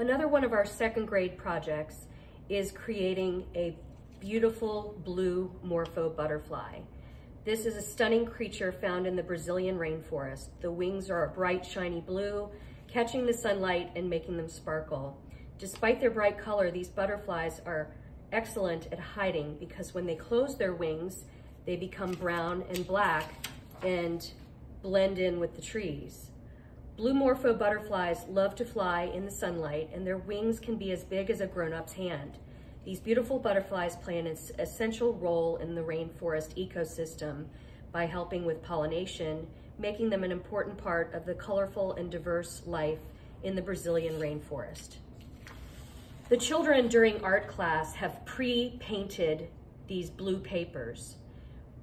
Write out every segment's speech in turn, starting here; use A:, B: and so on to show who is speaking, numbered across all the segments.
A: Another one of our second grade projects is creating a beautiful blue morpho butterfly. This is a stunning creature found in the Brazilian rainforest. The wings are a bright, shiny blue, catching the sunlight and making them sparkle. Despite their bright color, these butterflies are excellent at hiding because when they close their wings, they become brown and black and blend in with the trees. Blue morpho butterflies love to fly in the sunlight and their wings can be as big as a grown-up's hand. These beautiful butterflies play an essential role in the rainforest ecosystem by helping with pollination, making them an important part of the colorful and diverse life in the Brazilian rainforest. The children during art class have pre-painted these blue papers.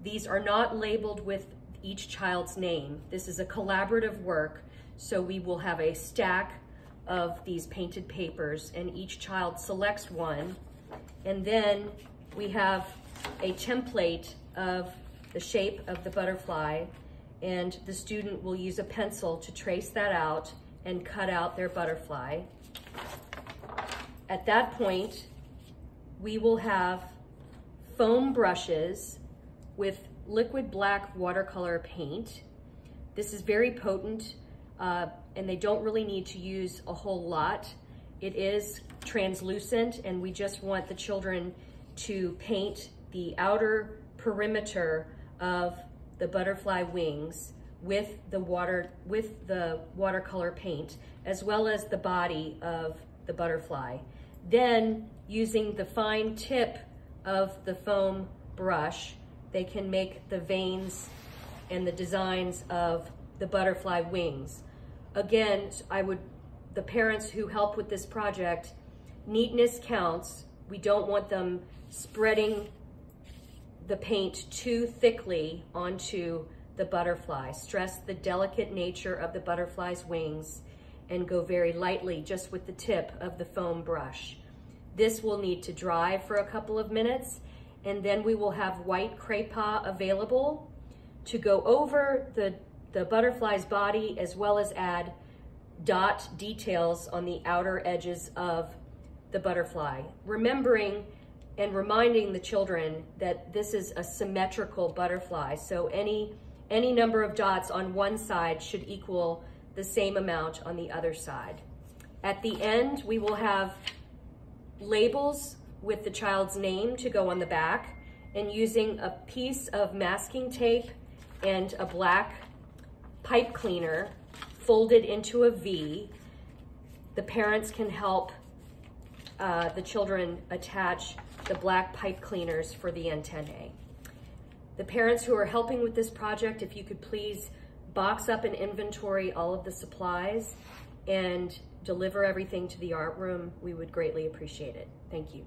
A: These are not labeled with each child's name. This is a collaborative work so we will have a stack of these painted papers and each child selects one. And then we have a template of the shape of the butterfly and the student will use a pencil to trace that out and cut out their butterfly. At that point, we will have foam brushes with liquid black watercolor paint. This is very potent uh, and they don't really need to use a whole lot. It is translucent and we just want the children to paint the outer perimeter of the butterfly wings with the water with the watercolor paint as well as the body of the butterfly. Then using the fine tip of the foam brush, they can make the veins and the designs of the butterfly wings. Again, I would, the parents who help with this project, neatness counts. We don't want them spreading the paint too thickly onto the butterfly. Stress the delicate nature of the butterfly's wings and go very lightly just with the tip of the foam brush. This will need to dry for a couple of minutes and then we will have white Cray-Pas available to go over the the butterfly's body as well as add dot details on the outer edges of the butterfly. Remembering and reminding the children that this is a symmetrical butterfly. So any, any number of dots on one side should equal the same amount on the other side. At the end, we will have labels with the child's name to go on the back and using a piece of masking tape and a black pipe cleaner folded into a V. The parents can help uh, the children attach the black pipe cleaners for the antennae. The parents who are helping with this project, if you could please box up and inventory all of the supplies and deliver everything to the art room, we would greatly appreciate it. Thank you.